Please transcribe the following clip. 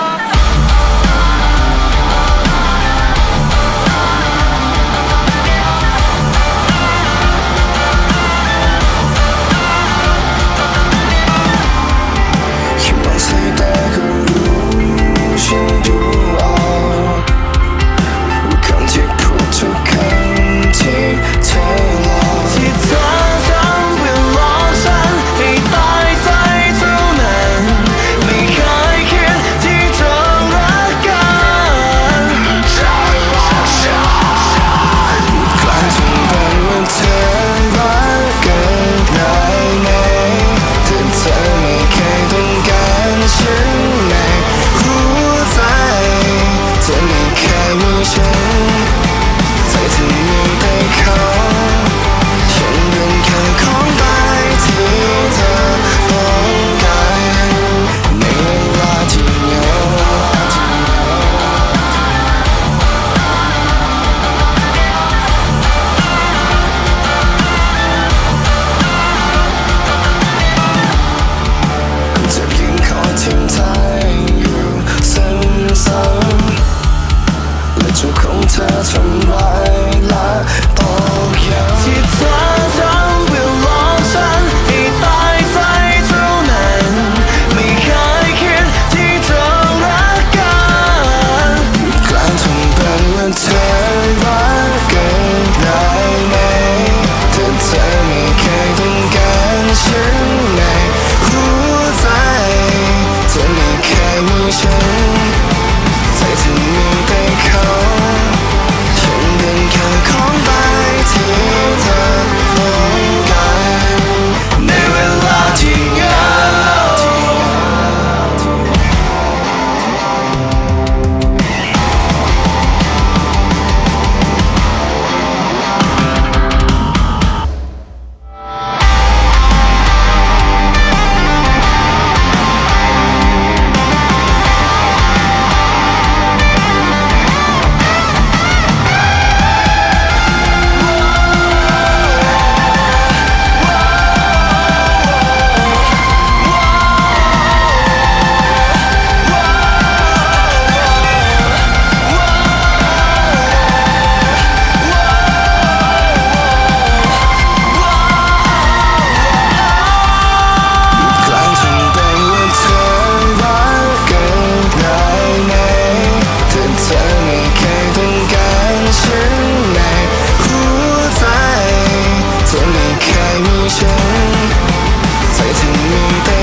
Oke. 再见，再你的。